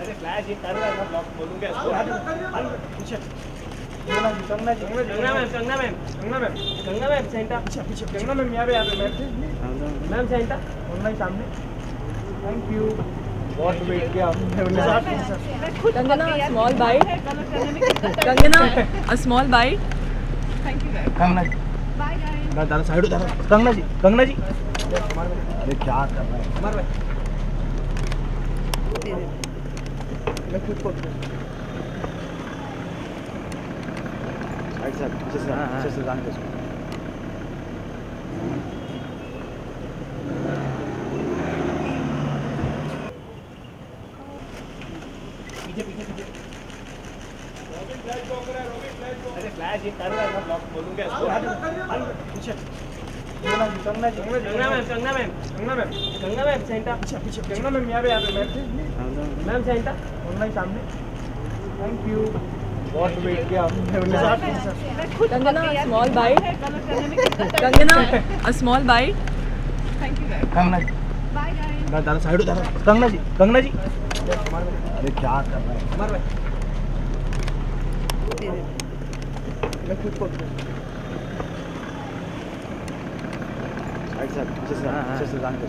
अरे फ्लैश ये कर रहा है ना ब्लॉक बोलूँगा पीछे। Kangana ji Kangana ma'am Ganga ma'am Ganga ma'am. Ganga ma'am centre. पीछे पीछे कंगना मैम यहाँ पे यहाँ पे ma'am ma'am centre. Kangana ji सामने। थैंक यू बहुत वेट किया. कंगना दादा साइड दादा कंगना जी। कंगना जी अरे क्या कर रहा है? मार भाई मैं खुद को साइड से पीछे से पीछे से जाने दो अरे फ्लैश ये कर रहा है ब्लॉक बोलूँगा इसको। पीछे। Kangana ji Kangana ma'am Ganga ma'am Ganga ma'am Ganga ma'am पीछे कंगना मैम यहाँ पे यहाँ पे मैम मैम सेंटर कंगना सामने थैंक यू बहुत वेट किया हमने Kangana, a small bite. Kangana, a small bite. Kangana जी ना दादा साइड दादा कंगना जी कंगना जी अरे क्या कर रहा है मैं खुद को साइड से पीछे से पीछे से जाने दो